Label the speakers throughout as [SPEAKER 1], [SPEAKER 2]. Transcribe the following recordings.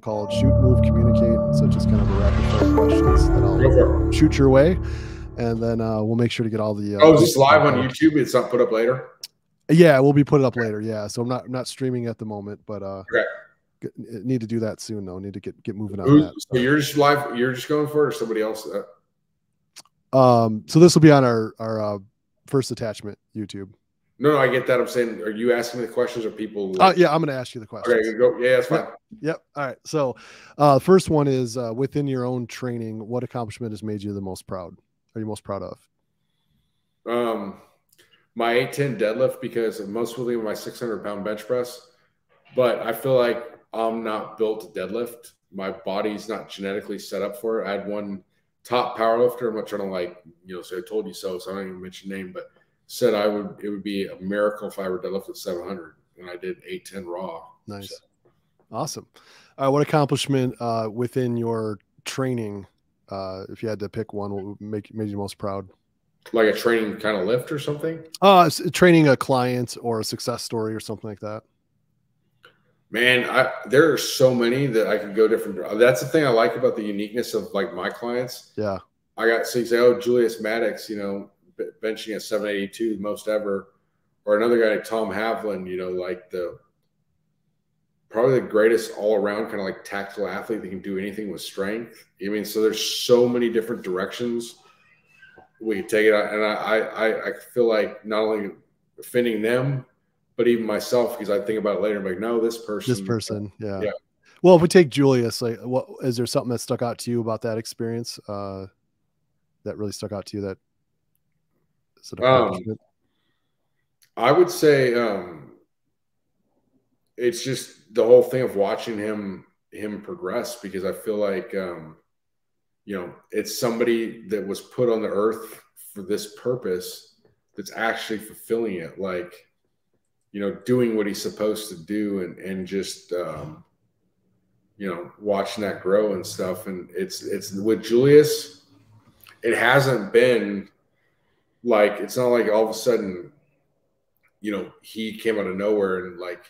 [SPEAKER 1] called Shoot, Move, Communicate. So just kind of a rapid fire questions that I'll shoot your way, and then uh, we'll make sure to get all the.
[SPEAKER 2] Uh, oh, is this live on YouTube? It's not put up later.
[SPEAKER 1] Yeah, we'll be put it up later. Yeah, so I'm not I'm not streaming at the moment, but uh, okay. Get, need to do that soon though. Need to get get moving on Who's, that.
[SPEAKER 2] So you're just live. You're just going for it, or somebody else?
[SPEAKER 1] Uh... Um. So this will be on our our uh, First Detachment YouTube.
[SPEAKER 2] No, no, I get that. I'm saying, are you asking me the questions or people?
[SPEAKER 1] Uh, yeah, I'm going to ask you the questions.
[SPEAKER 2] Okay, go. Yeah, that's fine.
[SPEAKER 1] Yep. yep. All right. So, uh, first one is uh, within your own training, what accomplishment has made you the most proud? Are you most proud of?
[SPEAKER 2] Um, my 810 deadlift because most with my 600 pound bench press, but I feel like I'm not built to deadlift. My body's not genetically set up for it. I had one top powerlifter. I'm not trying to like, you know, say I told you so, so I don't even mention name, but said I would it would be a miracle if I were to lift deadlifted 700, and I did 810 raw.
[SPEAKER 1] Nice, so. awesome. Uh, what accomplishment uh, within your training, uh, if you had to pick one, what would make made you most proud?
[SPEAKER 2] Like a training kind of lift or something?
[SPEAKER 1] Uh, training a client or a success story or something like that.
[SPEAKER 2] Man, I, there are so many that I could go different. That's the thing I like about the uniqueness of like my clients.
[SPEAKER 1] Yeah.
[SPEAKER 2] I got so you say, oh, Julius Maddox, you know, benching at 782, most ever, or another guy like Tom Havlin, you know, like the probably the greatest all around kind of like tactical athlete that can do anything with strength. I mean, so there's so many different directions we can take it out. And I, I, I feel like not only offending them, but even myself, because I think about it later, I'm like, no, this person,
[SPEAKER 1] this person. Yeah. Yeah. Well, if we take Julius, like what is there something that stuck out to you about that experience? Uh, that really stuck out to you that
[SPEAKER 2] um, I would say um, it's just the whole thing of watching him him progress because I feel like um, you know it's somebody that was put on the earth for this purpose that's actually fulfilling it like you know doing what he's supposed to do and and just um, you know watching that grow and stuff. And it's it's with Julius it hasn't been like it's not like all of a sudden, you know, he came out of nowhere and like,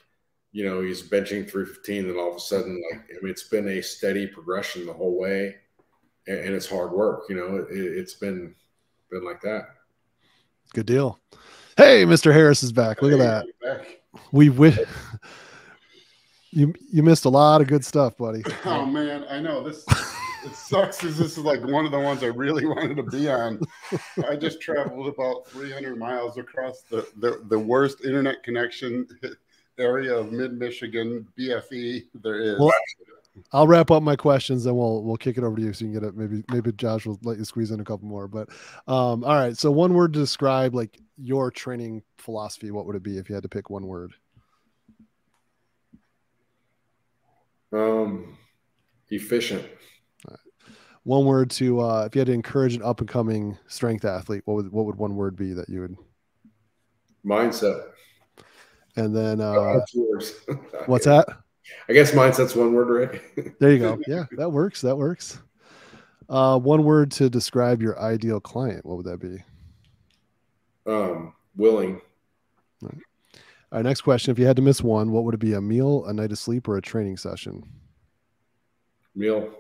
[SPEAKER 2] you know, he's benching 315, and all of a sudden, like, I mean, it's been a steady progression the whole way, and, and it's hard work. You know, it, has been been like that.
[SPEAKER 1] Good deal. Hey, Mr. Harris is back. Look hey, at that. We win. You you missed a lot of good stuff, buddy.
[SPEAKER 3] Oh man, I know this it sucks because this is like one of the ones I really wanted to be on. I just traveled about 300 miles across the, the, the worst internet connection area of mid Michigan, BFE there is. Well,
[SPEAKER 1] I'll wrap up my questions and we'll we'll kick it over to you so you can get it. Maybe maybe Josh will let you squeeze in a couple more. But um, all right. So one word to describe like your training philosophy, what would it be if you had to pick one word?
[SPEAKER 2] Um, efficient
[SPEAKER 1] one word to uh, if you had to encourage an up and coming strength athlete, what would what would one word be that you would
[SPEAKER 2] mindset?
[SPEAKER 1] And then uh, what's that?
[SPEAKER 2] I guess mindset's one word, right?
[SPEAKER 1] there you go. Yeah, that works. That works. Uh, one word to describe your ideal client. What would that be?
[SPEAKER 2] Um, willing.
[SPEAKER 1] All right. All right. Next question: If you had to miss one, what would it be? A meal, a night of sleep, or a training session?
[SPEAKER 2] Meal.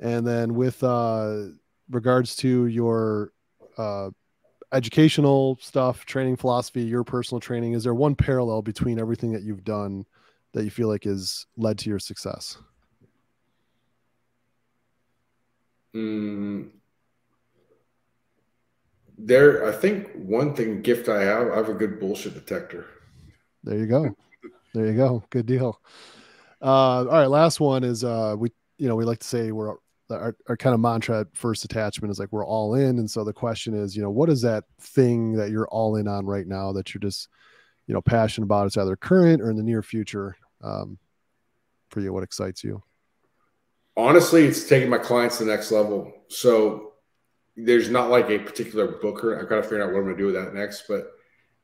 [SPEAKER 1] And then with uh, regards to your uh, educational stuff, training philosophy, your personal training, is there one parallel between everything that you've done that you feel like has led to your success?
[SPEAKER 2] Mm, there, I think one thing gift I have, I have a good bullshit detector.
[SPEAKER 1] There you go. There you go. Good deal. Uh, all right, last one is uh, we, you know, we like to say we're our, our kind of mantra at First Detachment is like we're all in. And so the question is you know what is that thing that you're all in on right now that you're just you know passionate about? It's either current or in the near future um, for you what excites you?
[SPEAKER 2] Honestly it's taking my clients to the next level. So there's not like a particular booker. I've got to figure out what i'm going to do with that next but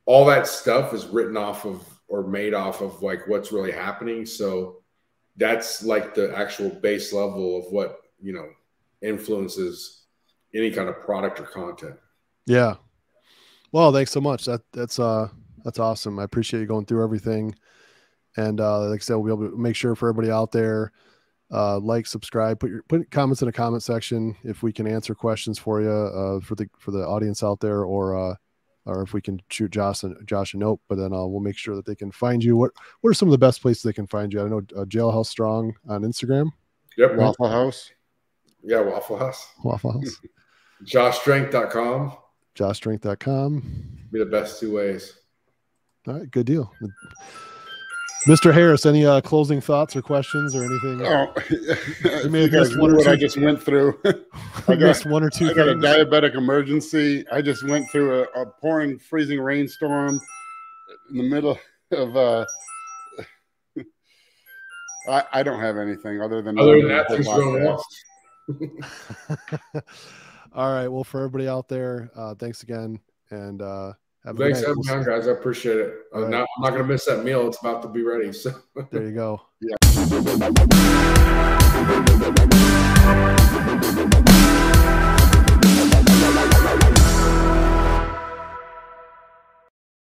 [SPEAKER 2] all that stuff is written off of or made off of like what's really happening. So that's like the actual base level of what you know influences any kind of product or content.
[SPEAKER 1] Yeah. Well, thanks so much. That that's uh that's awesome. I appreciate you going through everything. And uh, like I said, we'll be able to make sure for everybody out there, uh, like, subscribe, put your put comments in the comment section if we can answer questions for you uh, for the for the audience out there, or uh, or if we can shoot Josh and Josh a note. But then uh, we'll make sure that they can find you. What what are some of the best places they can find you? I know uh, Jailhouse Strong on Instagram.
[SPEAKER 3] Yep, Waffle House.
[SPEAKER 2] Yeah, Waffle House.
[SPEAKER 1] Waffle House.
[SPEAKER 2] JoshStrength.com.
[SPEAKER 1] JoshStrength.com.
[SPEAKER 2] Be the best two ways.
[SPEAKER 1] All right, good deal. Mr. Harris, any uh, closing thoughts or questions or anything?
[SPEAKER 3] Oh, you may have missed one or what two. I just went through. I
[SPEAKER 1] got, missed one or two.
[SPEAKER 3] I got a diabetic emergency. I just went through a, a pouring, freezing rainstorm in the middle of. Uh, I, I don't have anything other than
[SPEAKER 2] other than that. Things going
[SPEAKER 1] All right. Well, for everybody out there, uh, thanks again, and uh,
[SPEAKER 2] have thanks a good guys. I appreciate it. Uh, right. now, I'm not going to miss that meal. It's about to be ready. So
[SPEAKER 1] there you go. Yeah.